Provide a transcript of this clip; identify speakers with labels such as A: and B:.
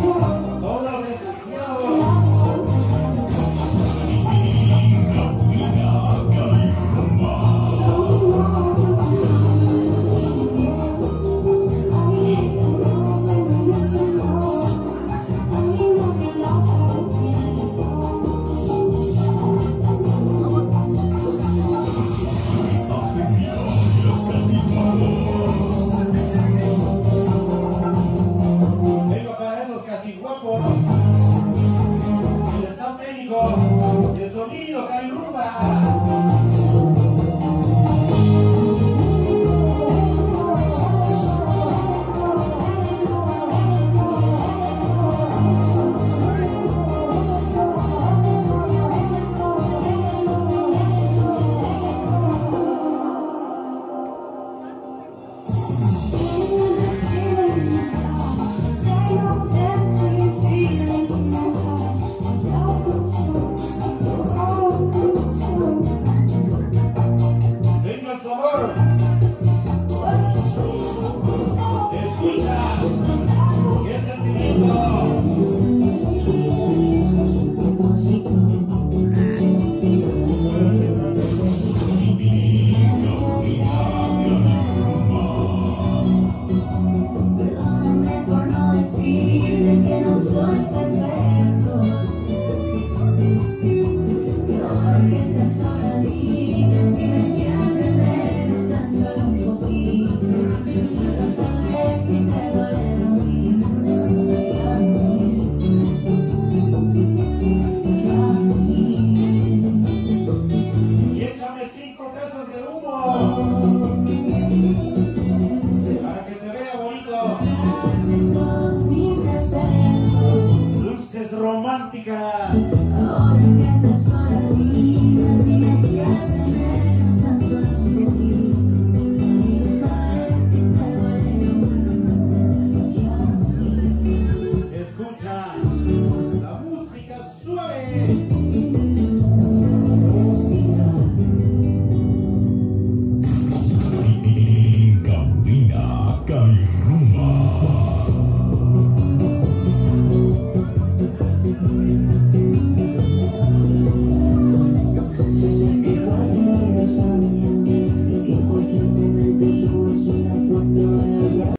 A: Oh,
B: Loquillo, está en. Escucha la música suave.